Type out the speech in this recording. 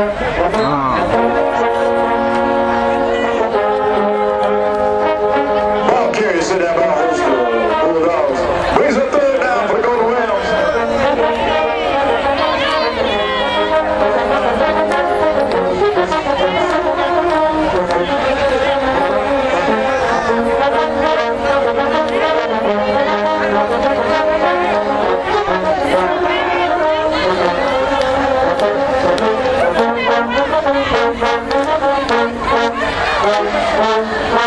Oh. I'm curious about Yeah.